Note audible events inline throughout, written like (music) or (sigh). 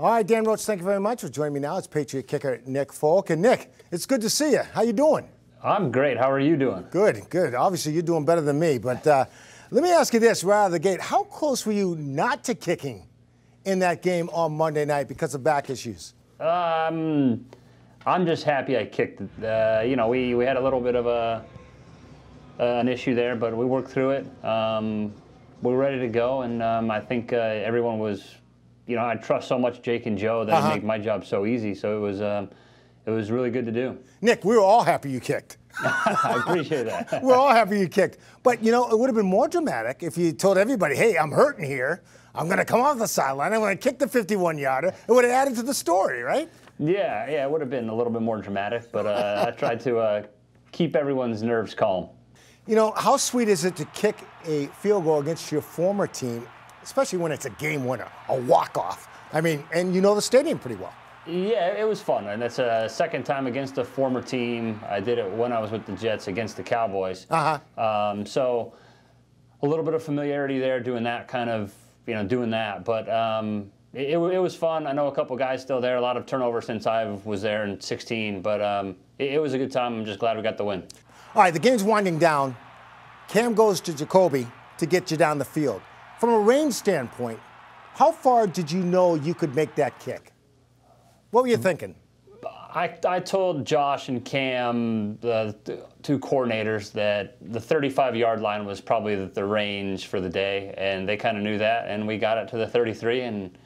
All right, Dan Roche, thank you very much for joining me now. It's Patriot kicker Nick Folk. And Nick, it's good to see you. How you doing? I'm great. How are you doing? Good, good. Obviously, you're doing better than me. But uh, let me ask you this right out of the gate. How close were you not to kicking in that game on Monday night because of back issues? Um, I'm just happy I kicked. Uh, you know, we, we had a little bit of a uh, an issue there, but we worked through it. Um, We're ready to go, and um, I think uh, everyone was. You know, I trust so much Jake and Joe that Uh-huh. it make my job so easy. So it was um, it was really good to do. Nick, we were all happy you kicked. (laughs) (laughs) I appreciate that. We're all happy you kicked. But, you know, it would have been more dramatic if you told everybody, hey, I'm hurting here. I'm going to come off the sideline. I'm going to kick the 51 yarder. It would have added to the story, right? yeah, yeah, it would have been a little bit more dramatic, but uh, I tried to uh, keep everyone's nerves calm. You know, how sweet is it to kick a field goal against your former team, especially when it's a game winner, a walk-off? I mean, and you know the stadium pretty well. Yeah, it was fun, and it's a second time against a former team. I did it when I was with the Jets against the Cowboys. Uh-huh. Um, so a little bit of familiarity there, doing that kind of, you know, doing that. But um, it, it, it was fun. I know a couple guys still there. A lot of turnover since I was there in 16, but um, it, it was a good time. I'm just glad we got the win. All right, the game's winding down. Cam goes to Jacoby to get you down the field. From a range standpoint, how far did you know you could make that kick? What were you thinking? I, I told Josh and Cam, the, two coordinators, that the 35 yard line was probably the, the range for the day, and they kind of knew that, and we got it to the 33, and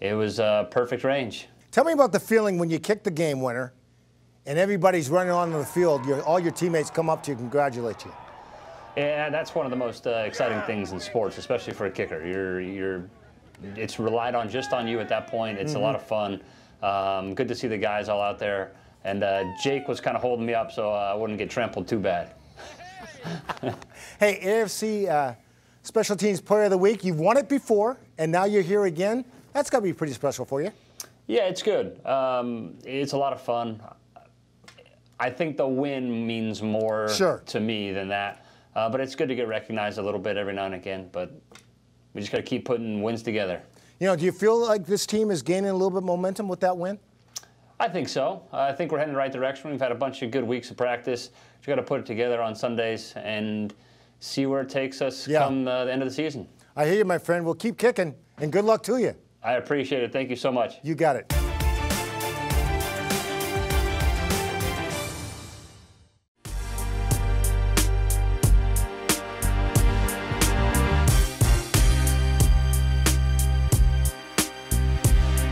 it was a perfect range. Tell me about the feeling when you kick the game winner and everybody's running onto the field. Your, all your teammates come up to you congratulate you. And that's one of the most uh, exciting things in sports, especially for a kicker. You're, you're, it's relied on just on you at that point. It's a lot of fun. Um, good to see the guys all out there. And uh, Jake was kind of holding me up so uh, I wouldn't get trampled too bad. (laughs) Hey, AFC uh, Special Teams Player of the Week. You've won it before, and now you're here again. That's got to be pretty special for you. Yeah, it's good. Um, it's a lot of fun. I think the win means more Sure. to me than that. Uh, but it's good to get recognized a little bit every now and again. But we just got to keep putting wins together. You know, do you feel like this team is gaining a little bit of momentum with that win? I think so. Uh, I think we're heading in the right direction. We've had a bunch of good weeks of practice. We've got to put it together on Sundays and see where it takes us Yeah. come uh, the end of the season. I hear you, my friend. We'll keep kicking, and good luck to you. I appreciate it. Thank you so much. You got it.